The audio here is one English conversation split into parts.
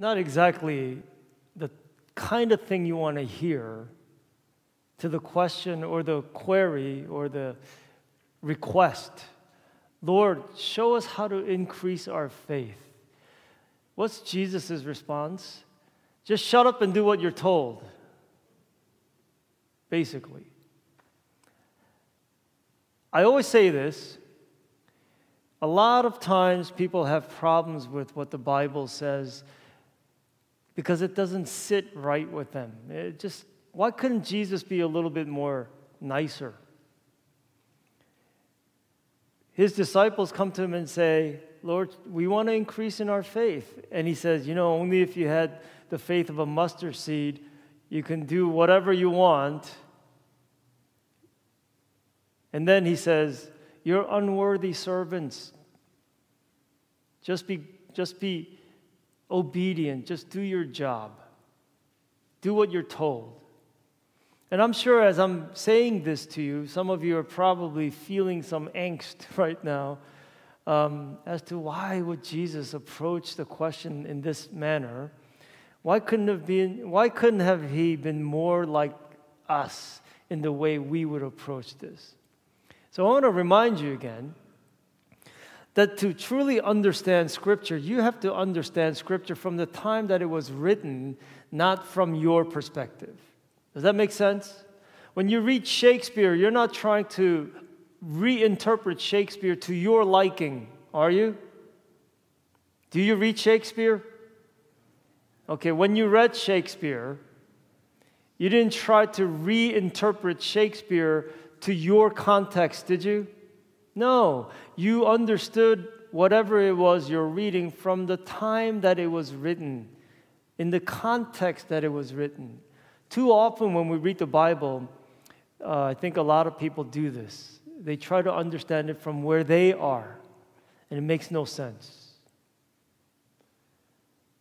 not exactly the kind of thing you want to hear to the question or the query or the request Lord, show us how to increase our faith. What's Jesus' response? Just shut up and do what you're told. Basically. I always say this. A lot of times people have problems with what the Bible says because it doesn't sit right with them. It just why couldn't Jesus be a little bit more nicer? His disciples come to him and say, Lord, we want to increase in our faith. And he says, You know, only if you had the faith of a mustard seed, you can do whatever you want. And then he says, You're unworthy servants. Just be, just be obedient. Just do your job. Do what you're told. And I'm sure as I'm saying this to you, some of you are probably feeling some angst right now um, as to why would Jesus approach the question in this manner? Why couldn't have been? Why couldn't have he been more like us in the way we would approach this? So I want to remind you again that to truly understand Scripture, you have to understand Scripture from the time that it was written, not from your perspective. Does that make sense? When you read Shakespeare, you're not trying to reinterpret Shakespeare to your liking, are you? Do you read Shakespeare? Okay, when you read Shakespeare, you didn't try to reinterpret Shakespeare to your context, did you? No, you understood whatever it was you're reading from the time that it was written, in the context that it was written. Too often, when we read the Bible, uh, I think a lot of people do this. They try to understand it from where they are, and it makes no sense.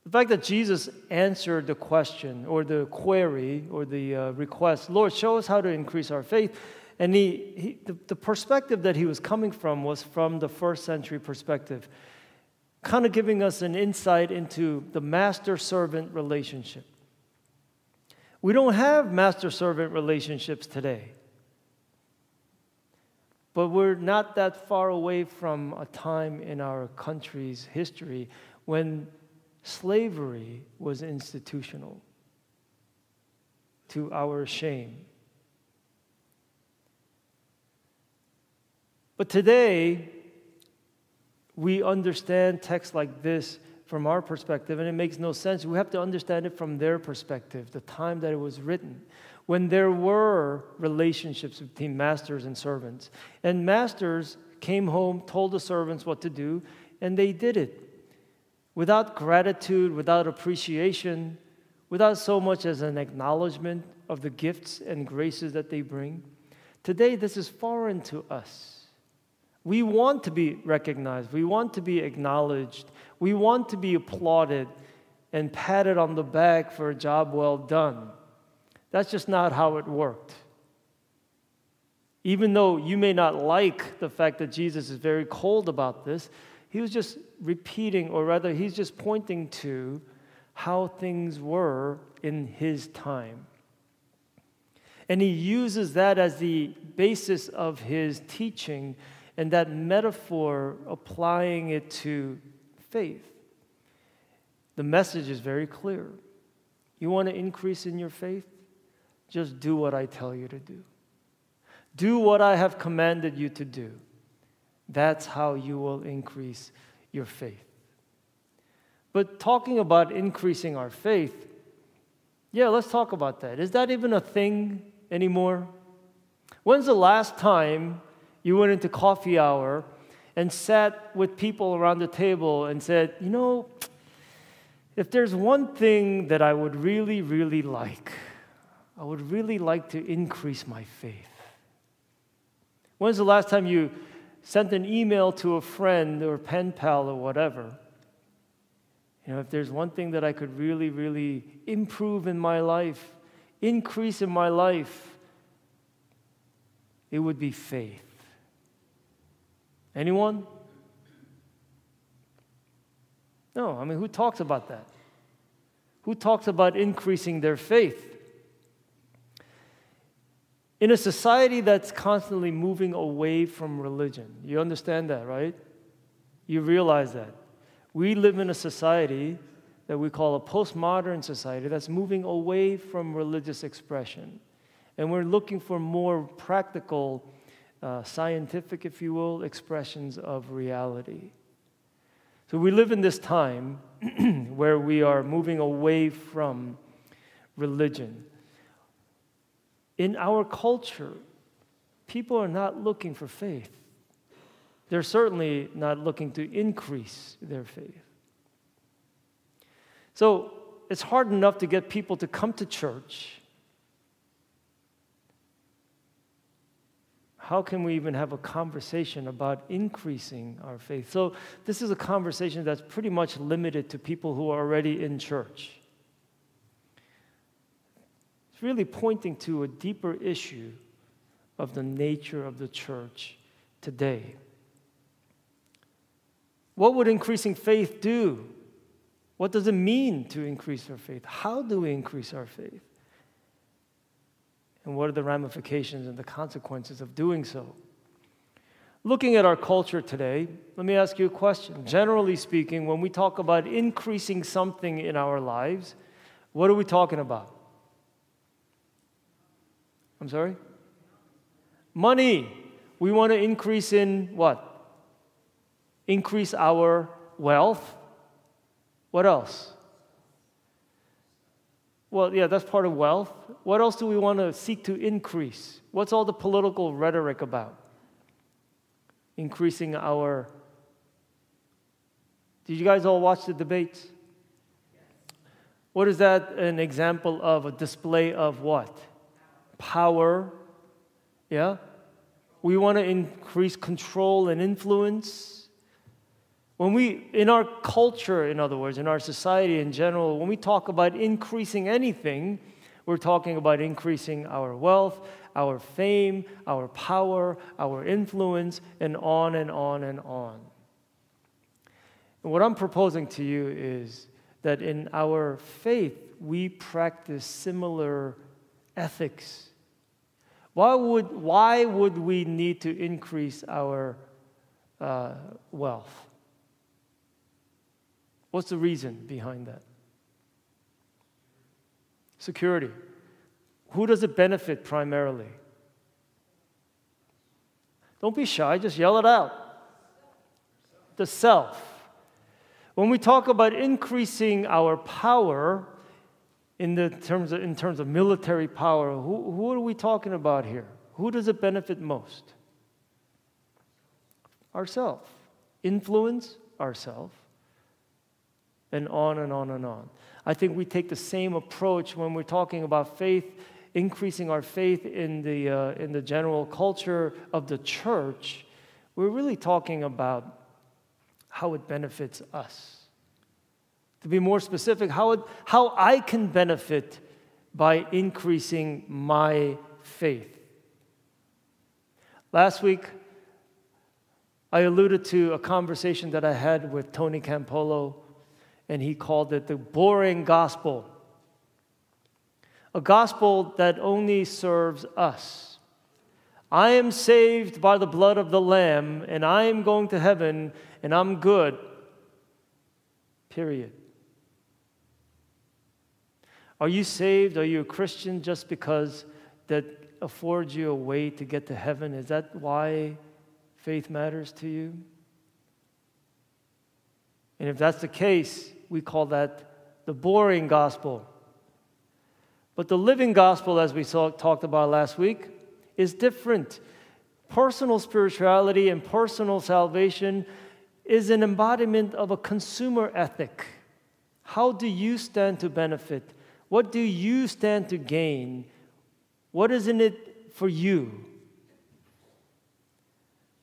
The fact that Jesus answered the question or the query or the uh, request, Lord, show us how to increase our faith. And he, he the, the perspective that he was coming from was from the first century perspective, kind of giving us an insight into the master servant relationship. We don't have master servant relationships today. But we're not that far away from a time in our country's history when slavery was institutional to our shame. But today, we understand texts like this from our perspective, and it makes no sense. We have to understand it from their perspective, the time that it was written, when there were relationships between masters and servants. And masters came home, told the servants what to do, and they did it without gratitude, without appreciation, without so much as an acknowledgement of the gifts and graces that they bring. Today, this is foreign to us. We want to be recognized. We want to be acknowledged. We want to be applauded and patted on the back for a job well done. That's just not how it worked. Even though you may not like the fact that Jesus is very cold about this, he was just repeating, or rather, he's just pointing to how things were in his time. And he uses that as the basis of his teaching and that metaphor, applying it to faith. The message is very clear. You want to increase in your faith? Just do what I tell you to do. Do what I have commanded you to do. That's how you will increase your faith. But talking about increasing our faith, yeah, let's talk about that. Is that even a thing anymore? When's the last time you went into coffee hour and sat with people around the table and said, you know, if there's one thing that I would really, really like, I would really like to increase my faith. When's the last time you sent an email to a friend or pen pal or whatever? You know, if there's one thing that I could really, really improve in my life, increase in my life, it would be faith. Anyone? No, I mean, who talks about that? Who talks about increasing their faith? In a society that's constantly moving away from religion, you understand that, right? You realize that. We live in a society that we call a postmodern society that's moving away from religious expression. And we're looking for more practical, uh, scientific, if you will, expressions of reality. So we live in this time where we are moving away from religion. In our culture, people are not looking for faith. They're certainly not looking to increase their faith. So it's hard enough to get people to come to church. How can we even have a conversation about increasing our faith? So, this is a conversation that's pretty much limited to people who are already in church. It's really pointing to a deeper issue of the nature of the church today. What would increasing faith do? What does it mean to increase our faith? How do we increase our faith? And what are the ramifications and the consequences of doing so? Looking at our culture today, let me ask you a question. Generally speaking, when we talk about increasing something in our lives, what are we talking about? I'm sorry? Money. We want to increase in what? increase our wealth. What else? Well, yeah, that's part of wealth. What else do we want to seek to increase? What's all the political rhetoric about? Increasing our. Did you guys all watch the debates? What is that an example of? A display of what? Power. Yeah? We want to increase control and influence. When we, in our culture, in other words, in our society in general, when we talk about increasing anything, we're talking about increasing our wealth, our fame, our power, our influence, and on and on and on. And what I'm proposing to you is that in our faith, we practice similar ethics. Why would, why would we need to increase our uh, wealth? What's the reason behind that? Security. Who does it benefit primarily? Don't be shy, just yell it out. The self. When we talk about increasing our power in, the terms of, in terms of military power, who, who are we talking about here? Who does it benefit most? Ourself. Influence ourself and on and on and on. I think we take the same approach when we're talking about faith, increasing our faith in the, uh, in the general culture of the church. We're really talking about how it benefits us. To be more specific, how, it, how I can benefit by increasing my faith. Last week, I alluded to a conversation that I had with Tony Campolo and he called it the boring gospel. A gospel that only serves us. I am saved by the blood of the Lamb, and I am going to heaven, and I'm good. Period. Are you saved? Are you a Christian just because that affords you a way to get to heaven? Is that why faith matters to you? And if that's the case, we call that the boring gospel. But the living gospel, as we saw, talked about last week, is different. Personal spirituality and personal salvation is an embodiment of a consumer ethic. How do you stand to benefit? What do you stand to gain? What is in it for you?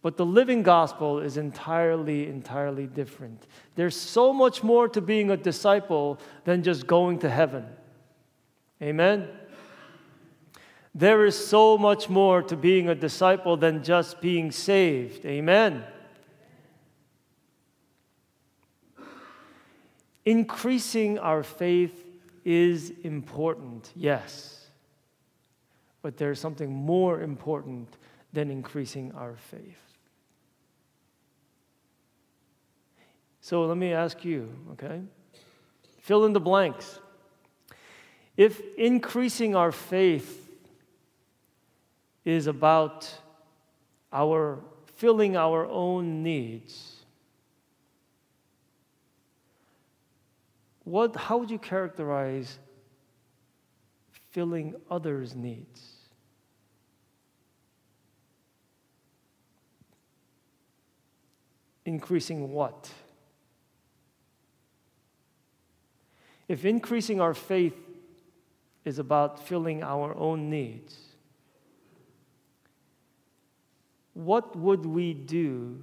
But the living gospel is entirely, entirely different. There's so much more to being a disciple than just going to heaven. Amen? There is so much more to being a disciple than just being saved. Amen? Increasing our faith is important, yes. But there's something more important than increasing our faith. So let me ask you, okay? Fill in the blanks. If increasing our faith is about our filling our own needs, what, how would you characterize filling others' needs? Increasing what? If increasing our faith is about filling our own needs, what would we do?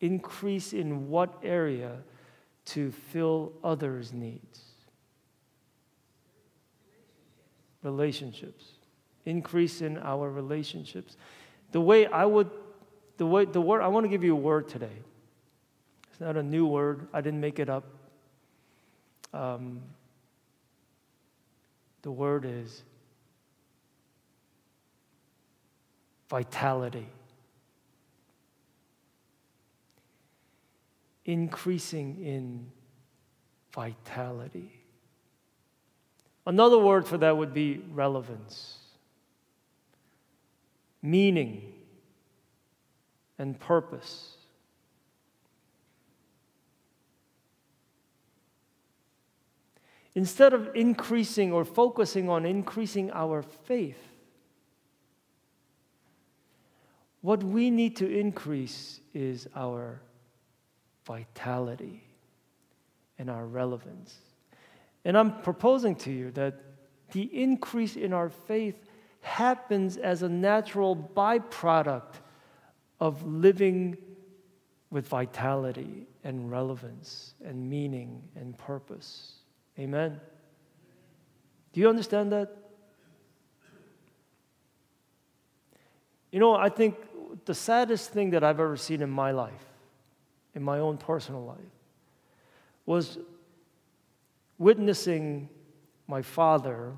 Increase in what area to fill others' needs? Relationships. Increase in our relationships. The way I would, the way, the word, I want to give you a word today. It's not a new word, I didn't make it up. Um, the word is vitality. Increasing in vitality. Another word for that would be relevance, meaning, and purpose. Instead of increasing or focusing on increasing our faith, what we need to increase is our vitality and our relevance. And I'm proposing to you that the increase in our faith happens as a natural byproduct of living with vitality and relevance and meaning and purpose. Amen. Do you understand that? You know, I think the saddest thing that I've ever seen in my life, in my own personal life, was witnessing my father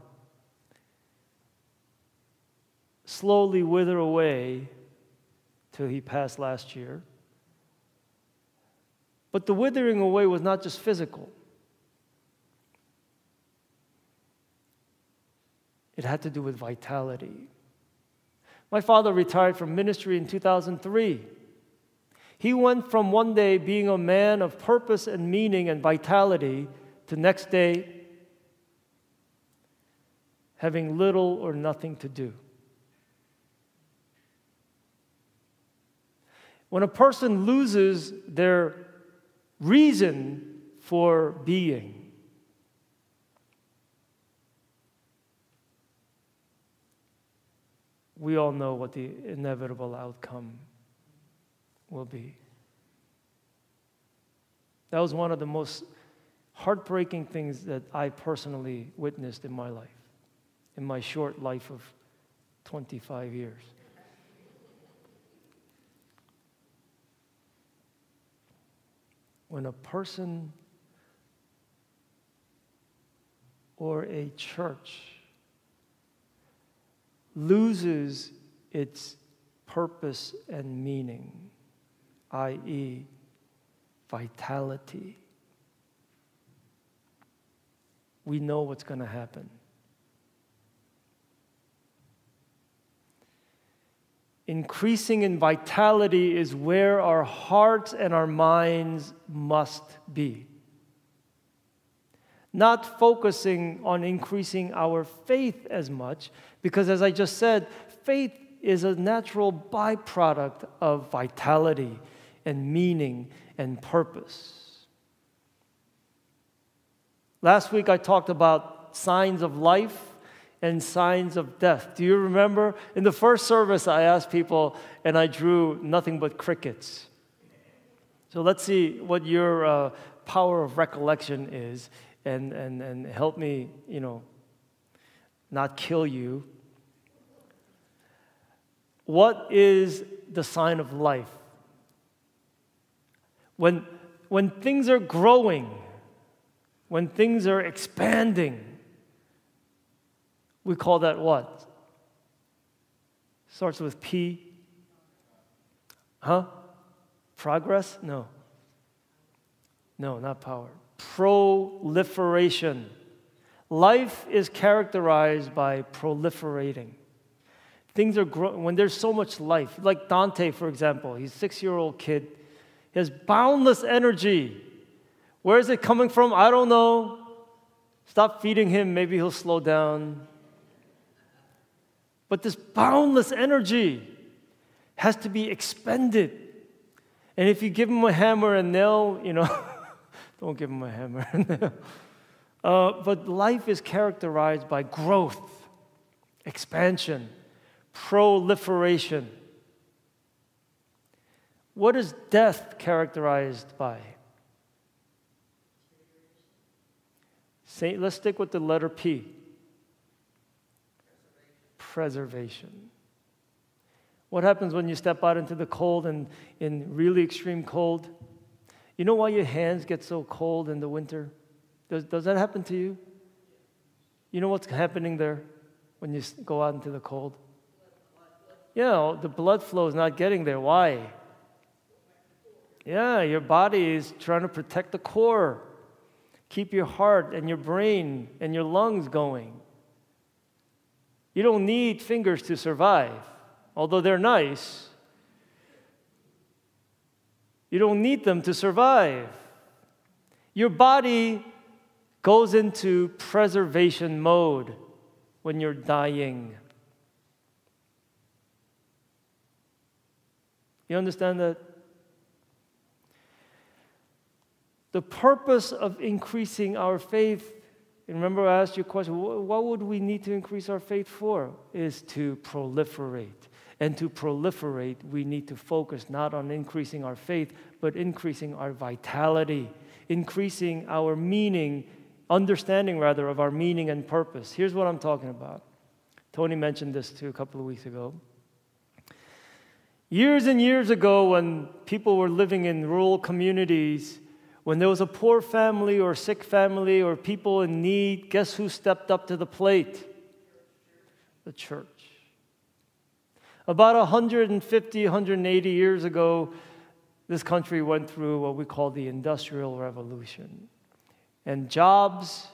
slowly wither away till he passed last year. But the withering away was not just physical. It had to do with vitality. My father retired from ministry in 2003. He went from one day being a man of purpose and meaning and vitality to next day having little or nothing to do. When a person loses their reason for being, we all know what the inevitable outcome will be. That was one of the most heartbreaking things that I personally witnessed in my life, in my short life of 25 years. When a person or a church loses its purpose and meaning, i.e., vitality, we know what's going to happen. Increasing in vitality is where our hearts and our minds must be not focusing on increasing our faith as much, because as I just said, faith is a natural byproduct of vitality and meaning and purpose. Last week I talked about signs of life and signs of death. Do you remember? In the first service, I asked people, and I drew nothing but crickets. So let's see what your uh, power of recollection is and, and, and help me, you know, not kill you. What is the sign of life? When, when things are growing, when things are expanding, we call that what? Starts with P. Huh? Progress? No. No, not power. Proliferation. Life is characterized by proliferating. Things are growing when there's so much life. Like Dante, for example, he's a six year old kid. He has boundless energy. Where is it coming from? I don't know. Stop feeding him, maybe he'll slow down. But this boundless energy has to be expended. And if you give him a hammer and nail, you know, don't give him a hammer. Uh, but life is characterized by growth, expansion, proliferation. What is death characterized by? Say, let's stick with the letter P preservation. What happens when you step out into the cold and in really extreme cold? You know why your hands get so cold in the winter? Does, does that happen to you? You know what's happening there when you go out into the cold? Yeah, oh, the blood flow is not getting there. Why? Yeah, your body is trying to protect the core, keep your heart and your brain and your lungs going. You don't need fingers to survive, although they're nice. You don't need them to survive. Your body goes into preservation mode when you're dying. You understand that? The purpose of increasing our faith remember, I asked you a question what would we need to increase our faith for? Is to proliferate. And to proliferate, we need to focus not on increasing our faith, but increasing our vitality, increasing our meaning, understanding rather, of our meaning and purpose. Here's what I'm talking about. Tony mentioned this too a couple of weeks ago. Years and years ago, when people were living in rural communities, when there was a poor family or sick family or people in need, guess who stepped up to the plate? The church. About 150, 180 years ago, this country went through what we call the Industrial Revolution. And jobs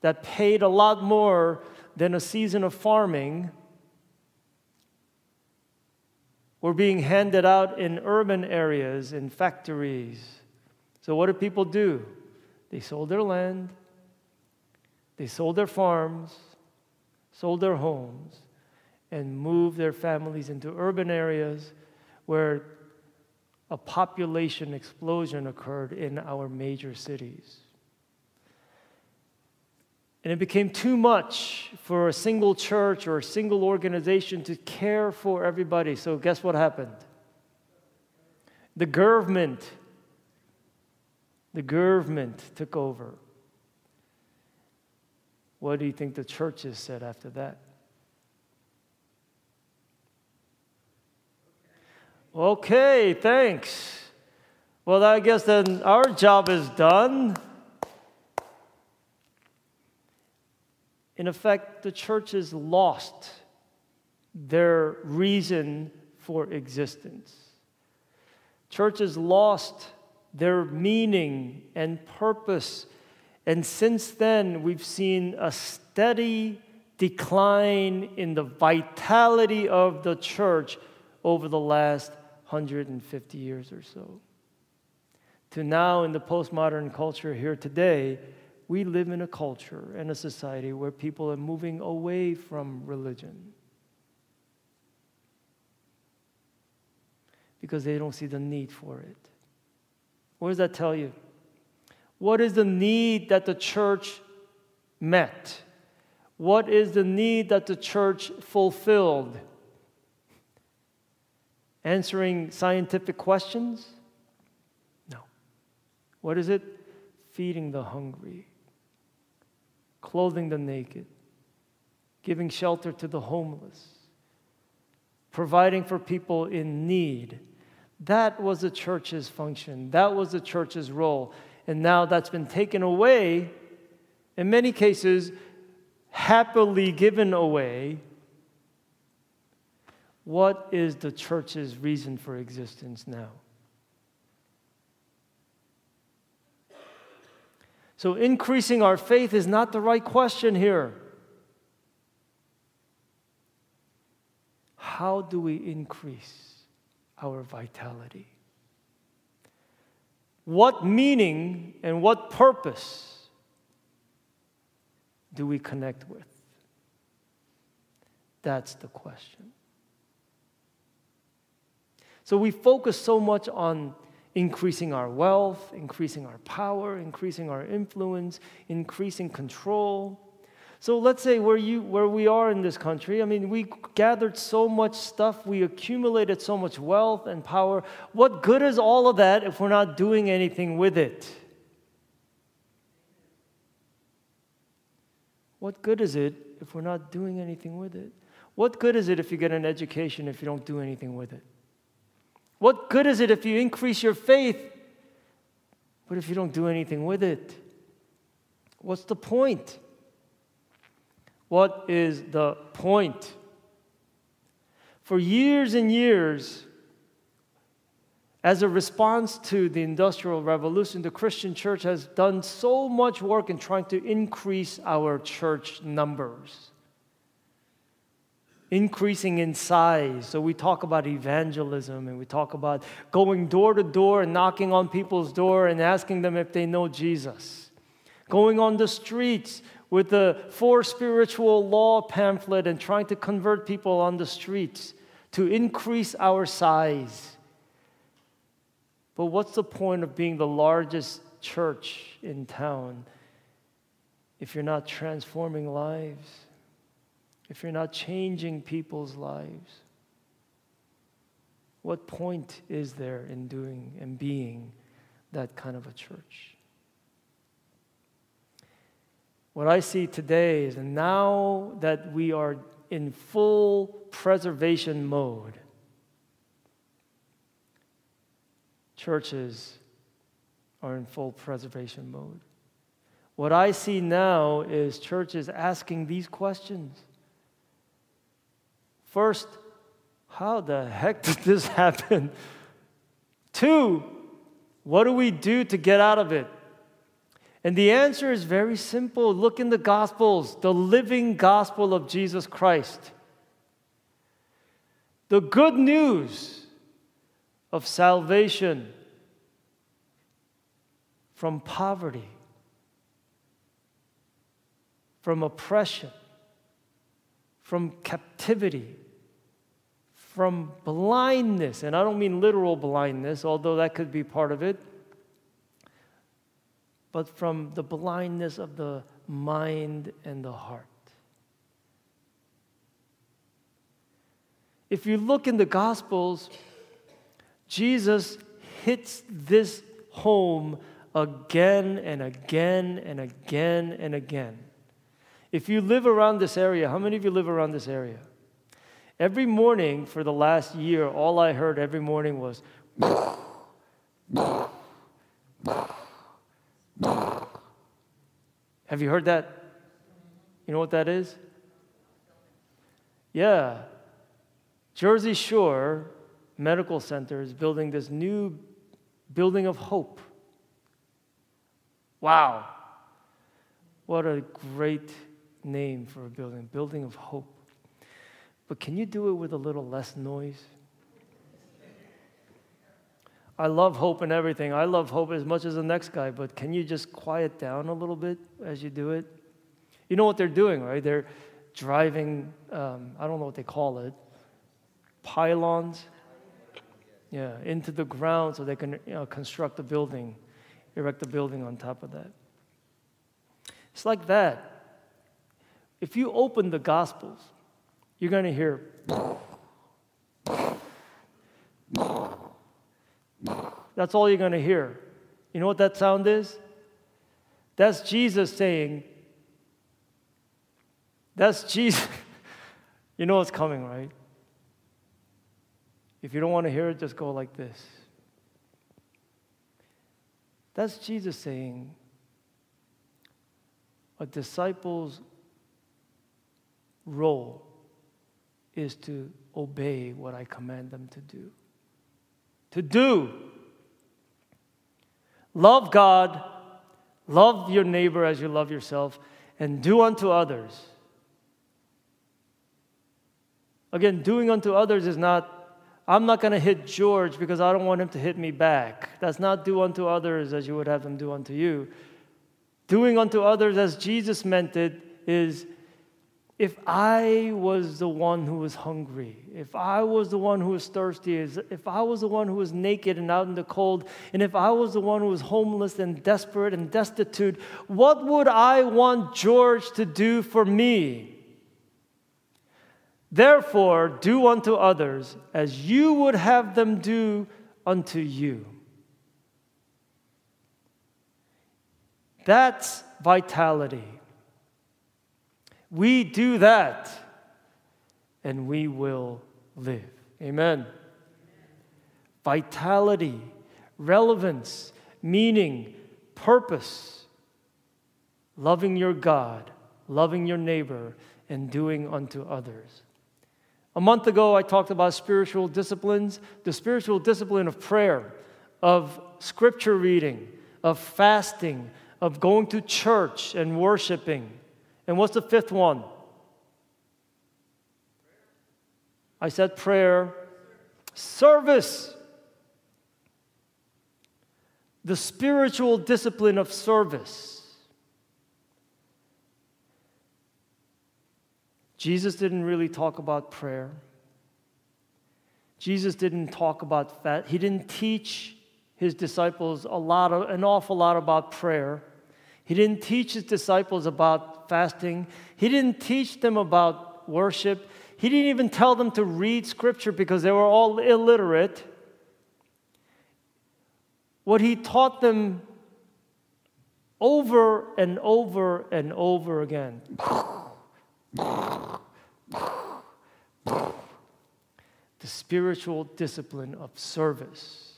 that paid a lot more than a season of farming were being handed out in urban areas, in factories so, what did people do? They sold their land, they sold their farms, sold their homes, and move their families into urban areas where a population explosion occurred in our major cities. And it became too much for a single church or a single organization to care for everybody. So, guess what happened? The government the government took over. What do you think the churches said after that? Okay, thanks. Well, I guess then our job is done. In effect, the churches lost their reason for existence. Churches lost their meaning and purpose. And since then, we've seen a steady decline in the vitality of the church over the last 150 years or so. To now, in the postmodern culture here today, we live in a culture and a society where people are moving away from religion because they don't see the need for it. What does that tell you? What is the need that the church met? What is the need that the church fulfilled? Answering scientific questions? No. What is it? Feeding the hungry, clothing the naked, giving shelter to the homeless, providing for people in need that was the church's function, that was the church's role. And now that's been taken away in many cases, happily given away, what is the church's reason for existence now? So, increasing our faith is not the right question here. How do we increase our vitality? What meaning and what purpose do we connect with? That's the question. So we focus so much on increasing our wealth, increasing our power, increasing our influence, increasing control. So let's say where you where we are in this country, I mean, we gathered so much stuff, we accumulated so much wealth and power. What good is all of that if we're not doing anything with it? What good is it if we're not doing anything with it? What good is it if you get an education if you don't do anything with it? What good is it if you increase your faith, but if you don't do anything with it? What's the point? What is the point? For years and years, as a response to the Industrial Revolution, the Christian church has done so much work in trying to increase our church numbers, increasing in size. So we talk about evangelism and we talk about going door to door and knocking on people's door and asking them if they know Jesus, going on the streets with the Four Spiritual Law pamphlet and trying to convert people on the streets to increase our size. But what's the point of being the largest church in town if you're not transforming lives? If you're not changing people's lives? What point is there in doing and being that kind of a church? What I see today is now that we are in full preservation mode, churches are in full preservation mode. What I see now is churches asking these questions. First, how the heck did this happen? Two, what do we do to get out of it? And the answer is very simple. Look in the Gospels, the living gospel of Jesus Christ. The good news of salvation from poverty, from oppression, from captivity, from blindness. And I don't mean literal blindness, although that could be part of it but from the blindness of the mind and the heart. If you look in the Gospels, Jesus hits this home again and again and again and again. If you live around this area, how many of you live around this area? Every morning for the last year, all I heard every morning was have you heard that? You know what that is? Yeah. Jersey Shore Medical Center is building this new building of hope. Wow. What a great name for a building, building of hope. But can you do it with a little less noise? I love hope and everything. I love hope as much as the next guy, but can you just quiet down a little bit as you do it? You know what they're doing, right? They're driving, um, I don't know what they call it, pylons, yeah, into the ground so they can you know, construct a building, erect a building on top of that. It's like that. If you open the Gospels, you're going to hear. That's all you're going to hear. You know what that sound is? That's Jesus saying, That's Jesus. you know what's coming, right? If you don't want to hear it, just go like this. That's Jesus saying, A disciple's role is to obey what I command them to do. To do. Love God, love your neighbor as you love yourself, and do unto others. Again, doing unto others is not I'm not going to hit George because I don't want him to hit me back. That's not do unto others as you would have them do unto you. Doing unto others as Jesus meant it is if I was the one who was hungry, if I was the one who was thirsty, if I was the one who was naked and out in the cold, and if I was the one who was homeless and desperate and destitute, what would I want George to do for me? Therefore, do unto others as you would have them do unto you. That's vitality. We do that, and we will live. Amen. Vitality, relevance, meaning, purpose, loving your God, loving your neighbor, and doing unto others. A month ago, I talked about spiritual disciplines the spiritual discipline of prayer, of scripture reading, of fasting, of going to church and worshiping. And what's the fifth one? I said prayer, service. The spiritual discipline of service. Jesus didn't really talk about prayer. Jesus didn't talk about that. He didn't teach his disciples a lot of, an awful lot about prayer. He didn't teach his disciples about fasting. He didn't teach them about worship. He didn't even tell them to read scripture because they were all illiterate. What he taught them over and over and over again the spiritual discipline of service.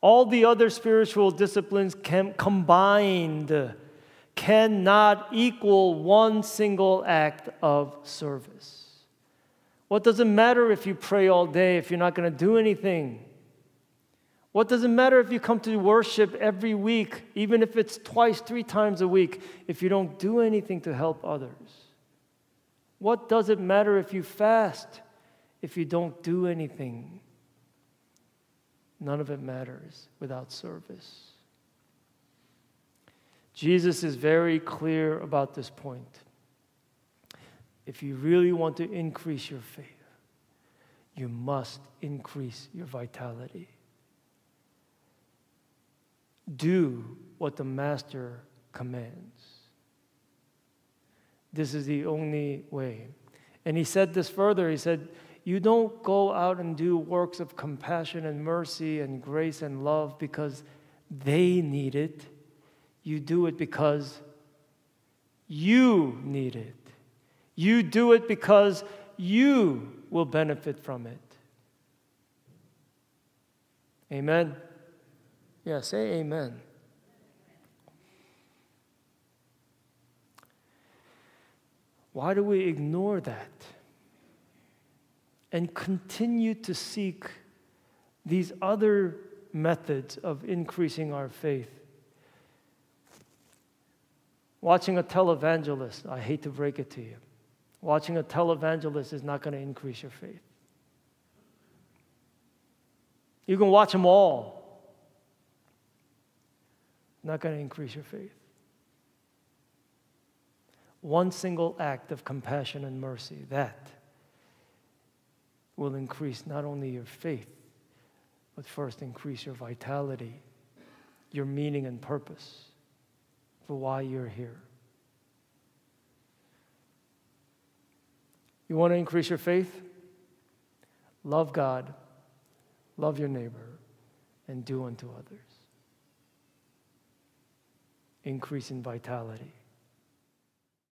All the other spiritual disciplines can, combined cannot equal one single act of service. What does it matter if you pray all day if you're not going to do anything? What does it matter if you come to worship every week, even if it's twice, three times a week, if you don't do anything to help others? What does it matter if you fast if you don't do anything? None of it matters without service. Jesus is very clear about this point. If you really want to increase your faith, you must increase your vitality. Do what the Master commands. This is the only way. And he said this further. He said, You don't go out and do works of compassion and mercy and grace and love because they need it. You do it because you need it. You do it because you will benefit from it. Amen? Yeah, say amen. Why do we ignore that and continue to seek these other methods of increasing our faith? Watching a televangelist, I hate to break it to you, watching a televangelist is not going to increase your faith. You can watch them all, not going to increase your faith one single act of compassion and mercy, that will increase not only your faith, but first increase your vitality, your meaning and purpose for why you're here. You want to increase your faith? Love God, love your neighbor, and do unto others. Increase in vitality.